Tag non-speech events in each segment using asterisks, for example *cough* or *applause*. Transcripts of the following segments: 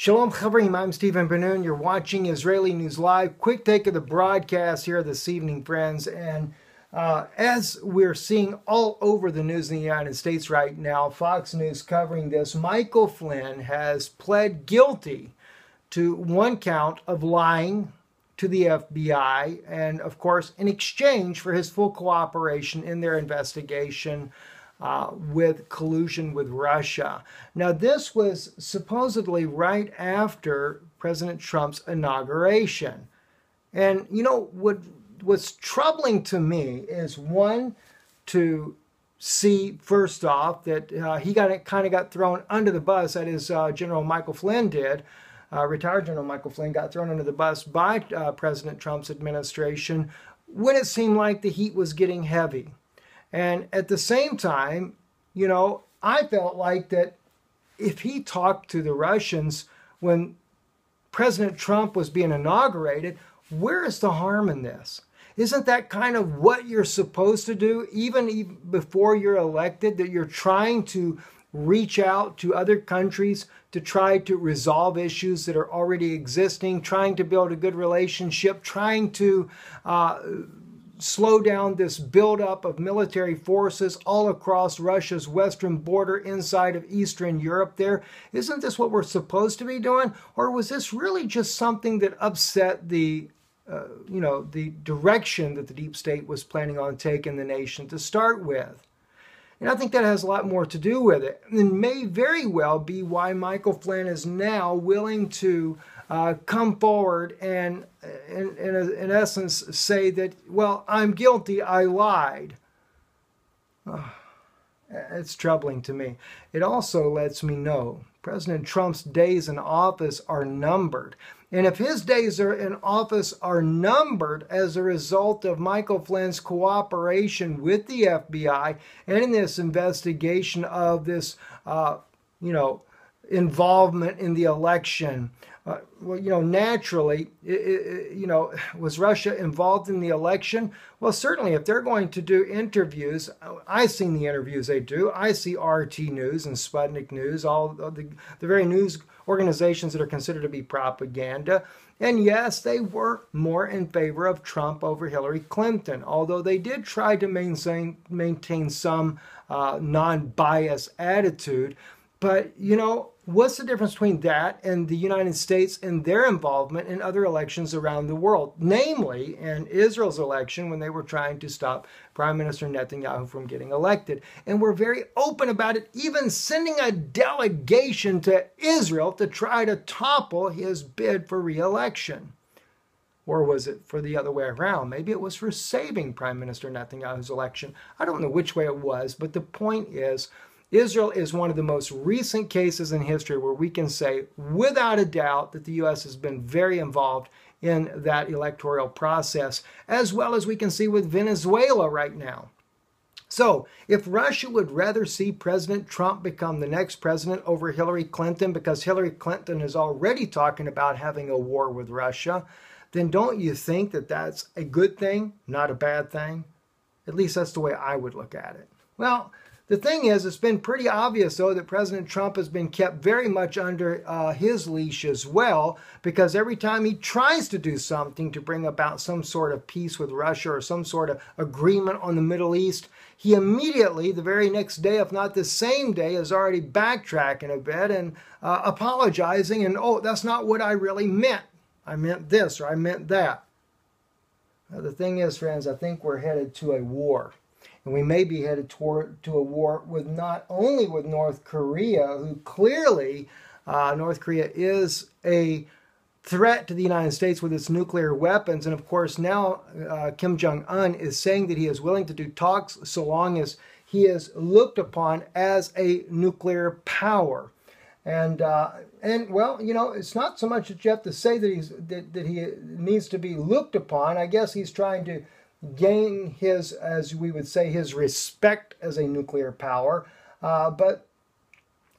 Shalom Chavrim, I'm Stephen Ben-Nun. You're watching Israeli News Live. Quick take of the broadcast here this evening, friends. And uh, as we're seeing all over the news in the United States right now, Fox News covering this, Michael Flynn has pled guilty to one count of lying to the FBI, and of course, in exchange for his full cooperation in their investigation uh, with collusion with Russia. Now, this was supposedly right after President Trump's inauguration. And, you know, what what's troubling to me is one, to see first off that uh, he got kind of got thrown under the bus, that is, uh, General Michael Flynn did. Uh, retired General Michael Flynn got thrown under the bus by uh, President Trump's administration when it seemed like the heat was getting heavy. And at the same time, you know, I felt like that if he talked to the Russians when President Trump was being inaugurated, where is the harm in this? Isn't that kind of what you're supposed to do, even before you're elected, that you're trying to reach out to other countries to try to resolve issues that are already existing, trying to build a good relationship, trying to uh, slow down this buildup of military forces all across Russia's western border inside of Eastern Europe there. Isn't this what we're supposed to be doing? Or was this really just something that upset the uh, you know, the direction that the deep state was planning on taking the nation to start with. And I think that has a lot more to do with it. And may very well be why Michael Flynn is now willing to uh, come forward and, in, in, in, essence, say that, well, I'm guilty, I lied. Oh, it's troubling to me. It also lets me know President Trump's days in office are numbered. And if his days are in office are numbered as a result of Michael Flynn's cooperation with the FBI and in this investigation of this, uh, you know, involvement in the election, uh, well, you know, naturally, it, it, you know, *sighs* was Russia involved in the election? Well, certainly, if they're going to do interviews, I've seen the interviews they do. I see RT News and Sputnik News, all the, the very news organizations that are considered to be propaganda. And yes, they were more in favor of Trump over Hillary Clinton, although they did try to maintain, maintain some uh, non bias attitude. But, you know, What's the difference between that and the United States and their involvement in other elections around the world? Namely, in Israel's election when they were trying to stop Prime Minister Netanyahu from getting elected. And we're very open about it, even sending a delegation to Israel to try to topple his bid for re election. Or was it for the other way around? Maybe it was for saving Prime Minister Netanyahu's election. I don't know which way it was, but the point is Israel is one of the most recent cases in history where we can say without a doubt that the U.S. has been very involved in that electoral process, as well as we can see with Venezuela right now. So, if Russia would rather see President Trump become the next president over Hillary Clinton because Hillary Clinton is already talking about having a war with Russia, then don't you think that that's a good thing, not a bad thing? At least that's the way I would look at it. Well, the thing is, it's been pretty obvious, though, that President Trump has been kept very much under uh, his leash as well, because every time he tries to do something to bring about some sort of peace with Russia or some sort of agreement on the Middle East, he immediately, the very next day, if not the same day, is already backtracking a bit and uh, apologizing and, oh, that's not what I really meant. I meant this or I meant that. Now, the thing is, friends, I think we're headed to a war. And we may be headed toward to a war with not only with North Korea, who clearly uh, North Korea is a threat to the United States with its nuclear weapons. And of course, now uh, Kim Jong un is saying that he is willing to do talks so long as he is looked upon as a nuclear power. And uh, and well, you know, it's not so much that you have to say that he's that, that he needs to be looked upon. I guess he's trying to gain his, as we would say, his respect as a nuclear power. Uh, but,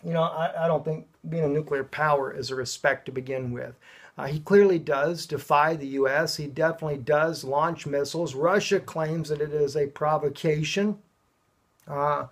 you know, I, I, don't think being a nuclear power is a respect to begin with. Uh, he clearly does defy the U.S. He definitely does launch missiles. Russia claims that it is a provocation. Uh,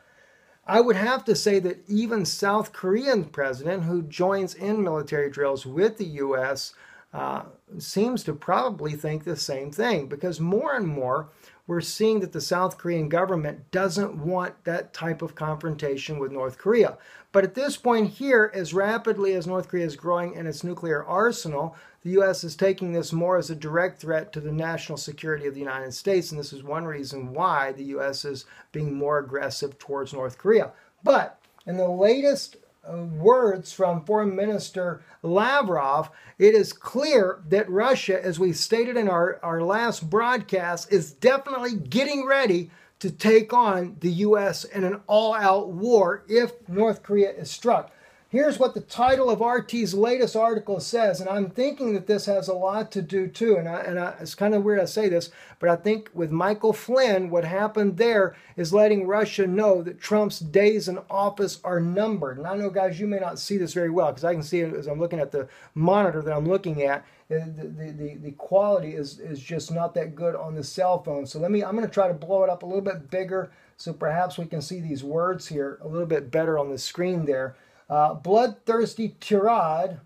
I would have to say that even South Korean president, who joins in military drills with the U.S., uh, seems to probably think the same thing because more and more we're seeing that the South Korean government doesn't want that type of confrontation with North Korea. But at this point here, as rapidly as North Korea is growing in its nuclear arsenal, the U.S. is taking this more as a direct threat to the national security of the United States. And this is one reason why the U.S. is being more aggressive towards North Korea. But in the latest words from Foreign Minister Lavrov, it is clear that Russia, as we stated in our, our last broadcast, is definitely getting ready to take on the U.S. in an all out war if North Korea is struck. Here's what the title of RT's latest article says, and I'm thinking that this has a lot to do too. And, I, and I, it's kind of weird I say this, but I think with Michael Flynn, what happened there is letting Russia know that Trump's days in office are numbered. And I know, guys, you may not see this very well because I can see it as I'm looking at the monitor that I'm looking at. Uh, the, the, the, the quality is, is just not that good on the cell phone. So let me, I'm going to try to blow it up a little bit bigger so perhaps we can see these words here a little bit better on the screen there. Uh, bloodthirsty tirade.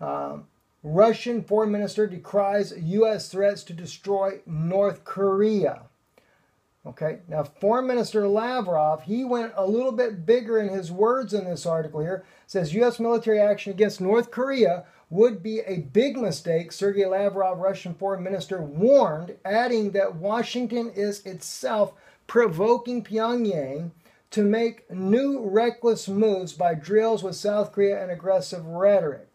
Uh, Russian foreign minister decries U.S. threats to destroy North Korea. Okay, now Foreign Minister Lavrov, he went a little bit bigger in his words in this article here. Says U.S. military action against North Korea would be a big mistake, Sergei Lavrov, Russian foreign minister, warned, adding that Washington is itself provoking Pyongyang to make new reckless moves by drills with South Korea and aggressive rhetoric.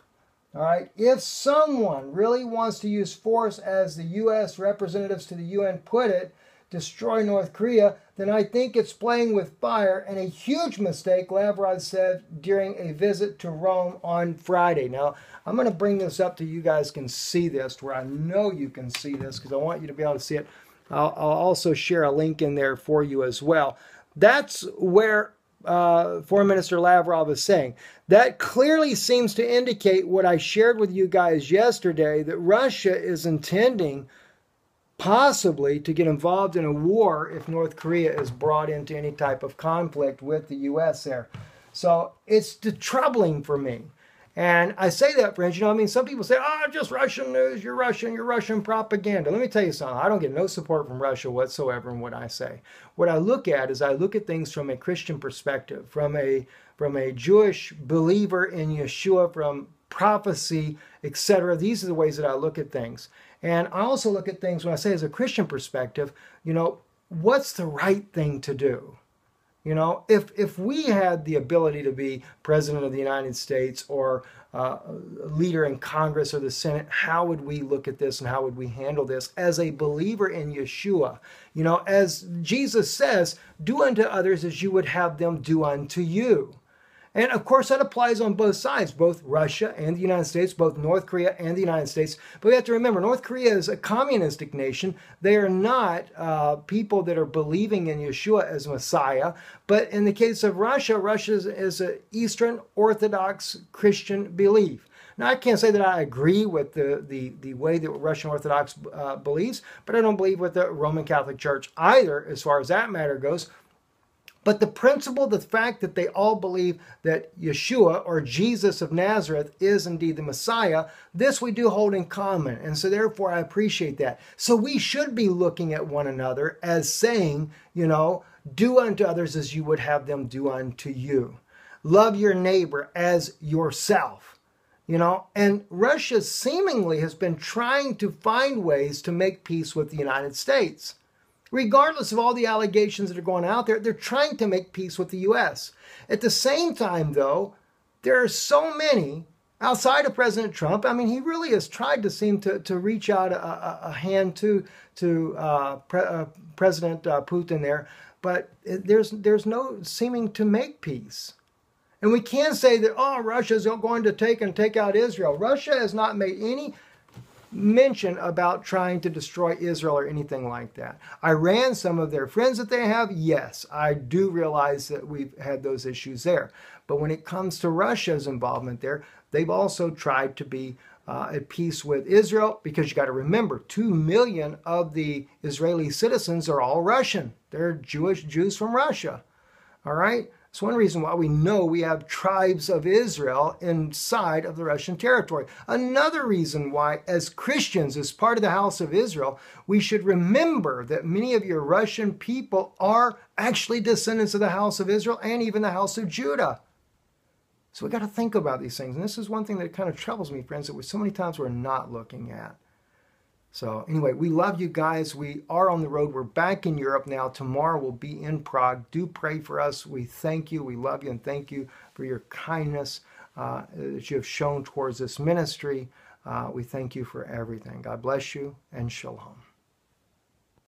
All right, if someone really wants to use force, as the U.S. representatives to the UN put it, destroy North Korea, then I think it's playing with fire and a huge mistake, Lavrov said during a visit to Rome on Friday. Now, I'm going to bring this up to you guys can see this, where I know you can see this because I want you to be able to see it. I'll, I'll also share a link in there for you as well. That's where uh, Foreign Minister Lavrov is saying. That clearly seems to indicate what I shared with you guys yesterday that Russia is intending possibly to get involved in a war if North Korea is brought into any type of conflict with the U.S. there. So it's troubling for me. And I say that, friends, you know, I mean, some people say, oh, just Russian news, you're Russian, you're Russian propaganda. Let me tell you something. I don't get no support from Russia whatsoever in what I say. What I look at is I look at things from a Christian perspective, from a from a Jewish believer in Yeshua, from prophecy, etc. These are the ways that I look at things. And I also look at things when I say as a Christian perspective, you know, what's the right thing to do? You know, if if we had the ability to be president of the United States or uh, leader in Congress or the Senate, how would we look at this and how would we handle this as a believer in Yeshua? You know, as Jesus says, do unto others as you would have them do unto you. And of course, that applies on both sides, both Russia and the United States, both North Korea and the United States. But we have to remember, North Korea is a communistic nation. They are not uh, people that are believing in Yeshua as Messiah. But in the case of Russia, Russia is, an Eastern Orthodox Christian belief. Now, I can't say that I agree with the, the, the way that Russian Orthodox uh, believes, but I don't believe with the Roman Catholic Church either, as far as that matter goes. But the principle, the fact that they all believe that Yeshua or Jesus of Nazareth is indeed the Messiah, this we do hold in common. And so therefore I appreciate that. So we should be looking at one another as saying, you know, do unto others as you would have them do unto you. Love your neighbor as yourself. You know, and Russia seemingly has been trying to find ways to make peace with the United States regardless of all the allegations that are going out there, they're trying to make peace with the U.S. At the same time, though, there are so many outside of President Trump. I mean, he really has tried to seem to, to reach out a, a, a hand to to uh, Pre, uh, President uh, Putin there, but there's there's no seeming to make peace. And we can't say that oh Russia's going to take and take out Israel. Russia has not made any mention about trying to destroy Israel or anything like that. Iran, some of their friends that they have, yes, I do realize that we've had those issues there. But when it comes to Russia's involvement there, they've also tried to be uh, at peace with Israel because you got to remember, two million of the Israeli citizens are all Russian. They're Jewish Jews from Russia. All right. It's one reason why we know we have tribes of Israel inside of the Russian territory. Another reason why, as Christians, as part of the house of Israel, we should remember that many of your Russian people are actually descendants of the house of Israel and even the house of Judah. So we got to think about these things. And this is one thing that kind of troubles me, friends, that so many times we're not looking at. So, anyway, we love you guys. We are on the road. We're back in Europe now. Tomorrow we'll be in Prague. Do pray for us. We thank you. We love you and thank you for your kindness uh, that you have shown towards this ministry. Uh, we thank you for everything. God bless you and shalom.